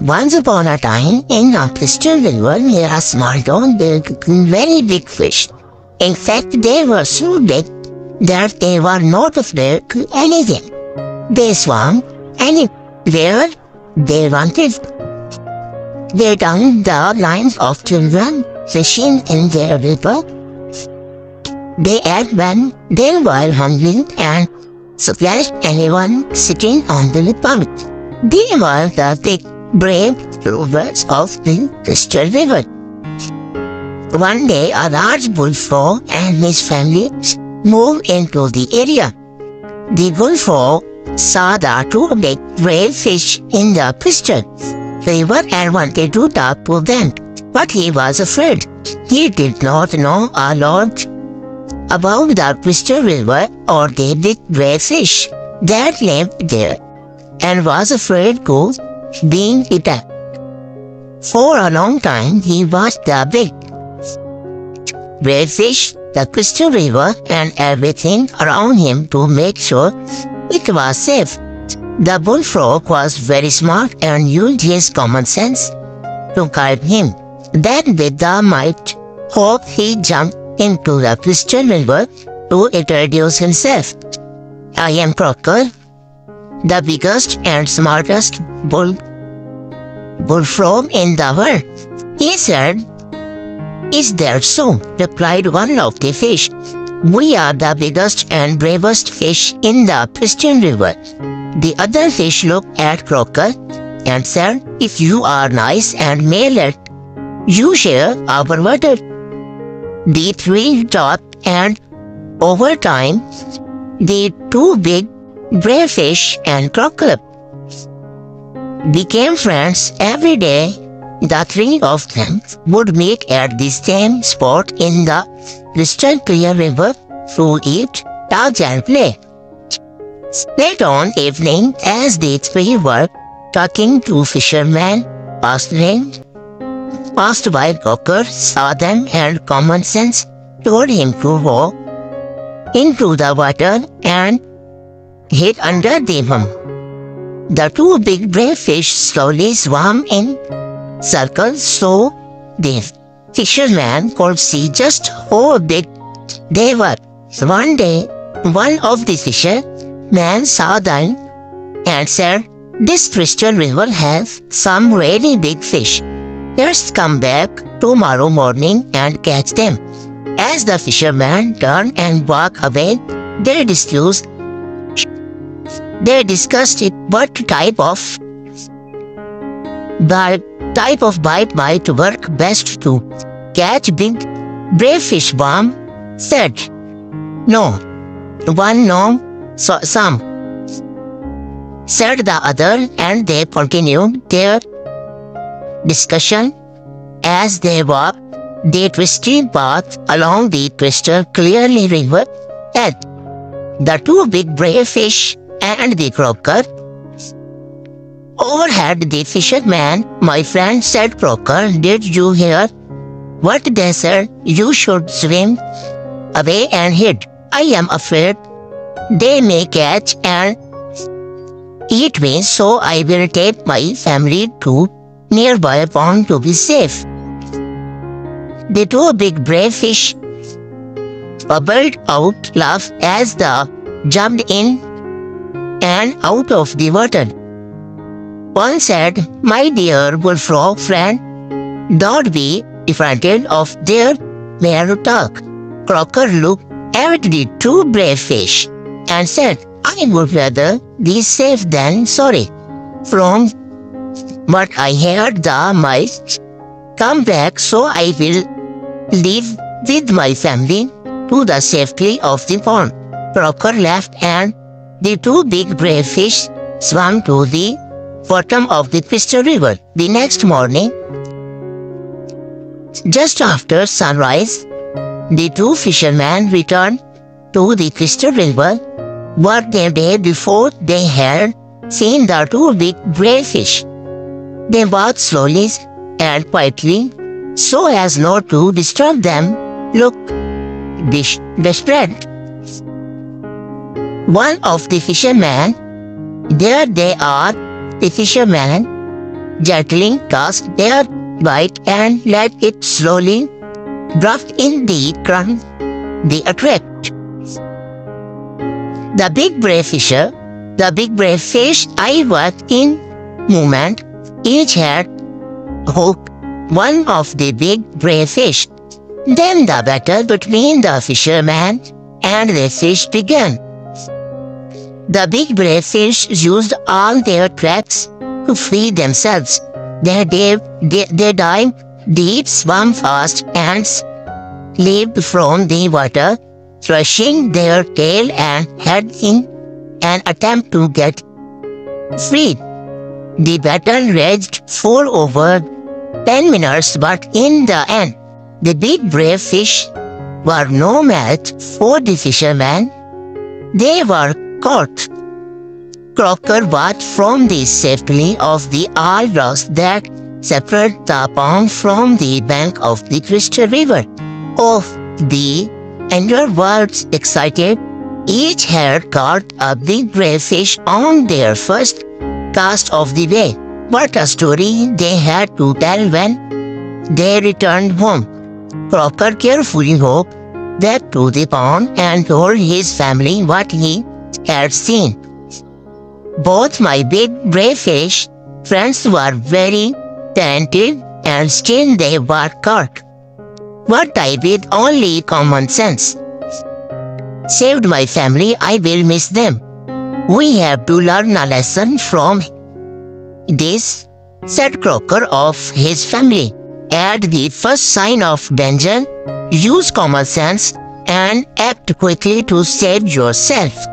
Once upon a time, in a crystal river near a small town, there were very big fish. In fact, they were so big that they were not afraid to anything. They swam anywhere they wanted. They down the lines of children fishing in their river. They ate when they were hungry and splashed anyone sitting on the river. They were the big, brave rovers of the crystal river. One day, a large bullfrog and his family moved into the area. The bullfrog saw the two big brave fish in the crystal river and wanted to talk to them, but he was afraid. He did not know a lot about the crystal river or the big brave fish that lived there and was afraid of being eaten. For a long time, he watched the big brave fish, the crystal river, and everything around him to make sure it was safe. The bullfrog was very smart and used his common sense to guide him. Then with the might hope he jumped into the crystal river to introduce himself. I am Crocker, the biggest and smartest bull in the world. He said, Is there so? replied one of the fish. We are the biggest and bravest fish in the crystal river. The other fish looked at Crocker and said, If you are nice and may let you share our water. The three talked and over time, the two big brave fish and Crocker became friends every day. The three of them would meet at the same spot in the crystal clear river to eat, talk and play. Late on evening, as the three were talking to fishermen, passing passed by Crocker, saw them and common sense told him to go into the water and hid under the bum. The two big brave fish slowly swam in circles so the fisherman could see just how big they were. One day, one of the fishermen saw them and said, This crystal river has some really big fish. Let's come back tomorrow morning and catch them. As the fisherman turned and walked away, they discussed they discussed it what type of the type of bite might work best to catch big brave fish bomb said. No. One no so some said the other and they continued their discussion as they walked the twisty path along the crystal clearly river at the two big brave fish and the croaker. Overhead the fisherman, my friend said croaker, did you hear? What they said, you should swim away and hid. I am afraid they may catch and eat me, so I will take my family to nearby pond to be safe. The two big brave fish bubbled out laugh as the jumped in and out of the water. One said, My dear bullfrog friend, don't be defrauded of their mere talk. Crocker looked at the two brave fish and said, I would rather be safe than sorry. From what I heard the mice come back so I will live with my family to the safety of the pond. Crocker laughed and the two big brave fish swam to the bottom of the Crystal River. The next morning, just after sunrise, the two fishermen returned to the Crystal River what the day before they had seen the two big brave fish. They walked slowly and quietly so as not to disturb them. Look, desperate. One of the fishermen, there they are, the fishermen, gently cast their bite and let it slowly draft in the crumb they attract. The big brave fisher, the big brave fish I was in movement, each had hooked one of the big brave fish. Then the battle between the fisherman and the fish began. The big brave fish used all their traps to free themselves. They, they, they dive deep, swam fast, and leaped from the water, thrashing their tail and head in an attempt to get free. The battle raged for over 10 minutes, but in the end, the big brave fish were no match for the fishermen. They were caught. Crocker watched from the safety of the rocks that separate the pond from the bank of the Crystal River. Of the underworld's excited, each had caught a big brave fish on their first cast of the day. What a story they had to tell when they returned home. Crocker carefully hoped that to the pond and told his family what he had seen. Both my big brave fish friends were very talented and still they were caught. What I with only common sense. Saved my family, I will miss them. We have to learn a lesson from this, said Crocker of his family. At the first sign of danger, use common sense and act quickly to save yourself.